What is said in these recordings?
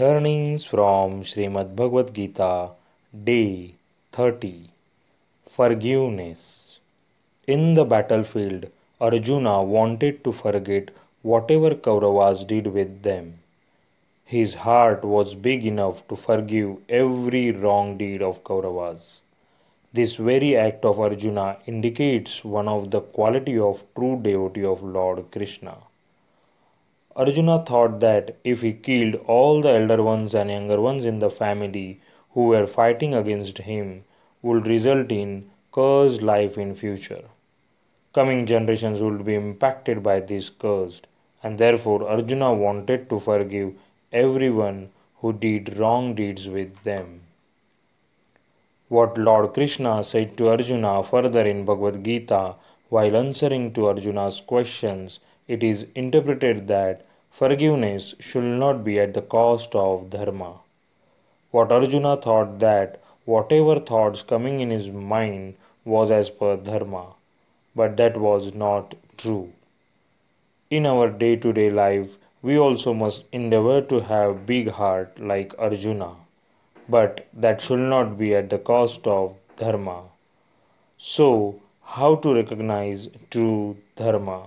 Learnings from Srimad Bhagavad Gita, Day 30 Forgiveness. In the battlefield, Arjuna wanted to forget whatever Kauravas did with them. His heart was big enough to forgive every wrong deed of Kauravas. This very act of Arjuna indicates one of the quality of true devotee of Lord Krishna. Arjuna thought that if he killed all the elder ones and younger ones in the family who were fighting against him would result in cursed life in future. Coming generations would be impacted by this cursed and therefore Arjuna wanted to forgive everyone who did wrong deeds with them. What Lord Krishna said to Arjuna further in Bhagavad Gita while answering to Arjuna's questions it is interpreted that forgiveness should not be at the cost of dharma. What Arjuna thought that whatever thoughts coming in his mind was as per dharma, but that was not true. In our day to day life, we also must endeavor to have big heart like Arjuna, but that should not be at the cost of dharma. So, how to recognize true dharma?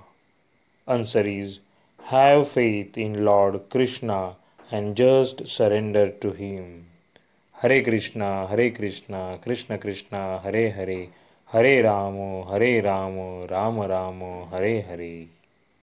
Answer is have faith in Lord Krishna and just surrender to Him. Hare Krishna, Hare Krishna, Krishna Krishna, Hare Hare, Hare Ramo, Hare Ramo, Rama Ramo, Hare Hare.